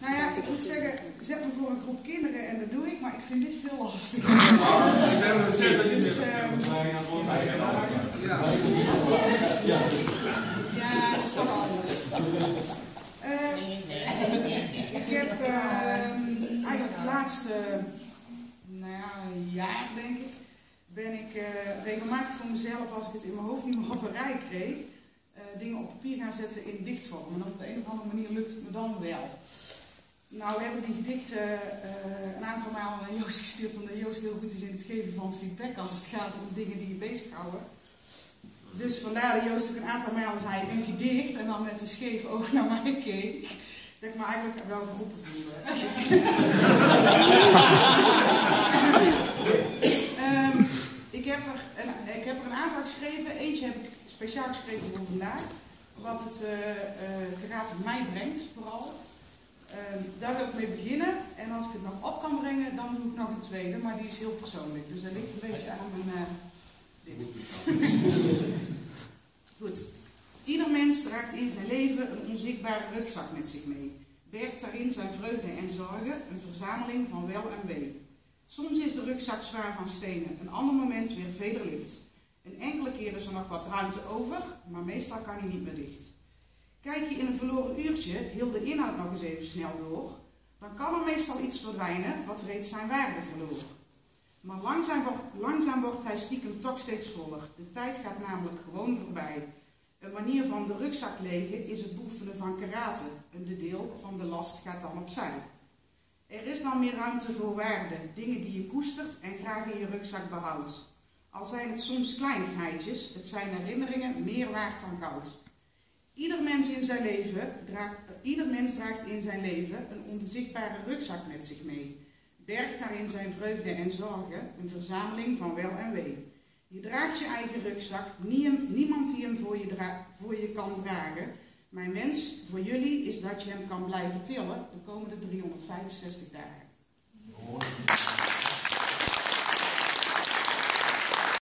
Nou ja, ik moet zeggen, zet me voor een groep kinderen en dat doe ik, maar ik vind dit veel lastiger. Dus, ehm, ja, het is toch anders. Eh, ik heb ehm, eigenlijk het laatste nou ja, jaar, denk ik, ben ik eh, regelmatig voor mezelf, als ik het in mijn hoofd niet meer op een rij kreeg, eh, dingen op papier gaan zetten in dichtvorm. En op de een of andere manier lukt het me dan wel. Nou, we hebben die gedichten eh, een aantal malen naar Joost gestuurd, omdat Joost heel goed is in het geven van feedback als het gaat om dingen die je bezighouden. Dus vandaar dat Joost ook een aantal malen zei een gedicht en dan met een scheef oog naar mij keek. Dat ik me eigenlijk wel geroepen voelde. Ehm, ik, heb er een, ik heb er een aantal geschreven. Eentje heb ik speciaal geschreven voor vandaag. Wat het uh, uh, mij brengt, vooral. Ehm, daar wil ik mee beginnen. En als ik het nog op kan brengen, dan doe ik nog een tweede. Maar die is heel persoonlijk. Dus dat ligt een beetje aan mijn... Uh, dit. Goed. Ieder mens draagt in zijn leven een onzichtbare rugzak met zich mee. Bergt daarin zijn vreugde en zorgen, een verzameling van wel en wee. Soms is de rugzak zwaar van stenen, een ander moment weer vederlicht. Een enkele keer is er nog wat ruimte over, maar meestal kan hij niet meer dicht. Kijk je in een verloren uurtje heel de inhoud nog eens even snel door, dan kan er meestal iets verdwijnen wat reeds zijn waarde verloor. Maar langzaam, langzaam wordt hij stiekem toch steeds voller. De tijd gaat namelijk gewoon voorbij. Een manier van de rugzak legen is het beoefenen van karate. Een deel van de last gaat dan opzij. Er is dan meer ruimte voor waarde, dingen die je koestert en graag in je rugzak behoudt. Al zijn het soms kleinigheidjes, het zijn herinneringen meer waard dan goud. Ieder mens, in zijn leven draagt, ieder mens draagt in zijn leven een onzichtbare rugzak met zich mee. Bergt daarin zijn vreugde en zorgen, een verzameling van wel en wee. Je draagt je eigen rugzak, niemand die hem voor je, voor je kan dragen. Mijn wens voor jullie is dat je hem kan blijven tillen de komende 365 dagen.